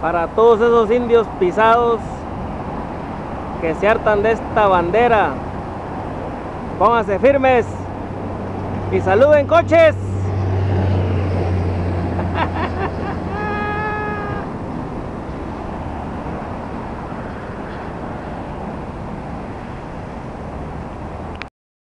para todos esos indios pisados que se hartan de esta bandera. Pónganse firmes y saluden coches.